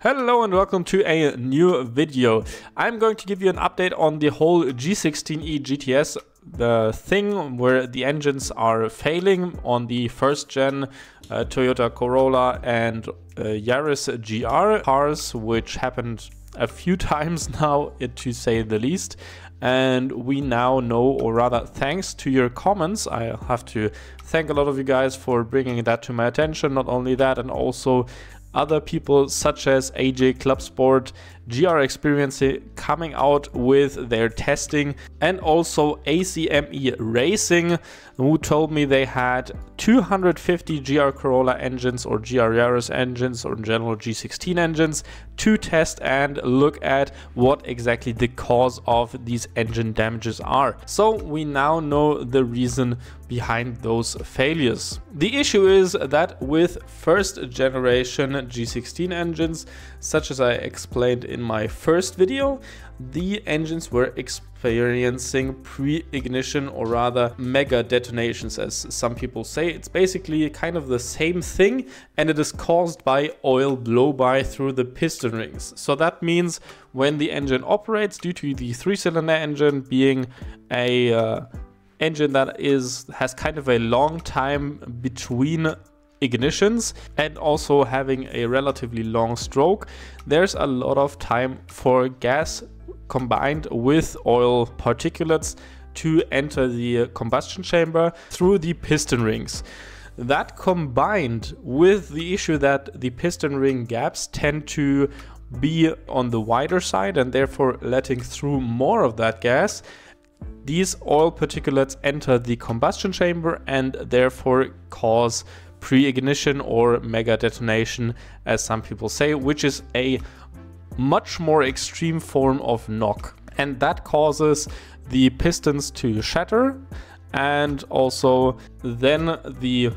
Hello and welcome to a new video. I'm going to give you an update on the whole G16E GTS the thing where the engines are failing on the first gen uh, Toyota Corolla and uh, Yaris GR cars, which happened a few times now, to say the least. And we now know, or rather, thanks to your comments, I have to thank a lot of you guys for bringing that to my attention. Not only that, and also other people such as AJ Club Sport, GR Experience coming out with their testing, and also ACME Racing, who told me they had 250 GR Corolla engines or GR Yaris engines or in general G16 engines to test and look at what exactly the cause of these engine damages are. So we now know the reason behind those failures. The issue is that with first generation G16 engines, such as I explained in my first video, the engines were experiencing pre-ignition or rather mega detonations as some people say. It's basically kind of the same thing and it is caused by oil blow-by through the piston rings. So that means when the engine operates due to the three-cylinder engine being a uh, engine that is has kind of a long time between ignitions and also having a relatively long stroke, there's a lot of time for gas combined with oil particulates to enter the combustion chamber through the piston rings. That combined with the issue that the piston ring gaps tend to be on the wider side and therefore letting through more of that gas, these oil particulates enter the combustion chamber and therefore cause pre-ignition or mega detonation as some people say, which is a much more extreme form of knock. And that causes the pistons to shatter and also then the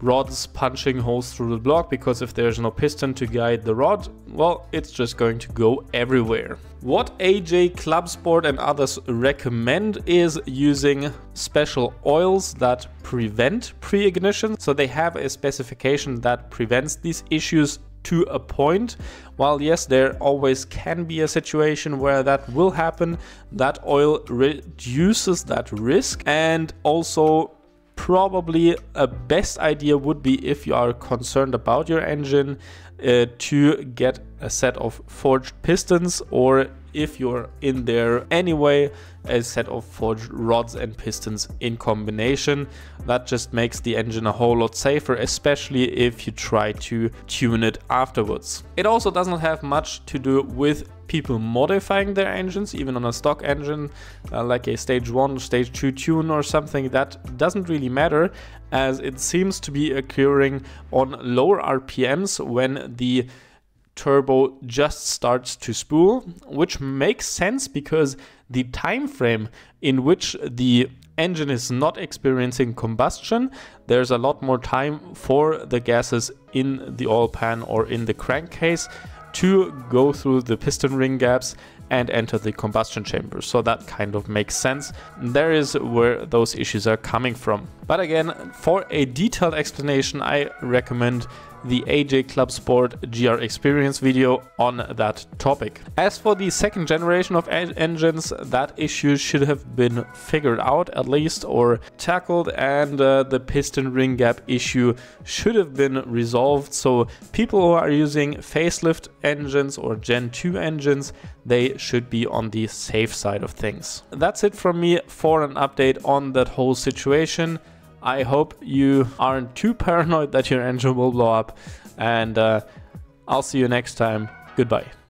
rods punching holes through the block because if there's no piston to guide the rod, well, it's just going to go everywhere. What AJ Club Sport and others recommend is using special oils that prevent pre-ignition. So they have a specification that prevents these issues to a point. While yes, there always can be a situation where that will happen, that oil reduces that risk and also probably a best idea would be if you are concerned about your engine uh, to get a set of forged pistons or if you're in there anyway a set of forged rods and pistons in combination. That just makes the engine a whole lot safer especially if you try to tune it afterwards. It also does not have much to do with people modifying their engines even on a stock engine uh, like a stage 1 stage 2 tune or something. That doesn't really matter as it seems to be occurring on lower rpms when the turbo just starts to spool, which makes sense because the time frame in which the engine is not experiencing combustion, there's a lot more time for the gases in the oil pan or in the crankcase to go through the piston ring gaps and enter the combustion chamber. So that kind of makes sense. There is where those issues are coming from. But again, for a detailed explanation, I recommend the AJ Club Sport GR Experience video on that topic. As for the second generation of engines, that issue should have been figured out at least or tackled and uh, the piston ring gap issue should have been resolved. So people who are using facelift engines or Gen 2 engines, they should be on the safe side of things. That's it from me for an update on that whole situation. I hope you aren't too paranoid that your engine will blow up and uh, I'll see you next time. Goodbye.